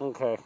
Okay.